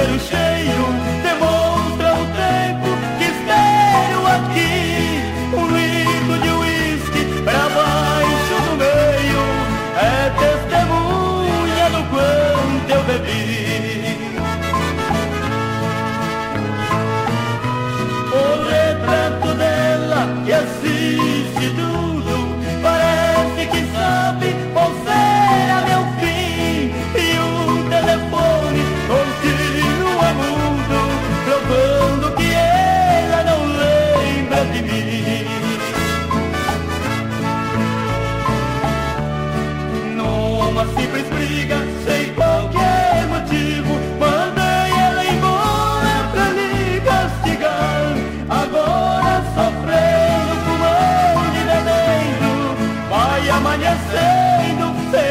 patient. numa simples briga, sem qualquer motivo. Mandei ela embora pra me castigar. Agora sofrendo com o de veneno, vai amanhecendo. Sem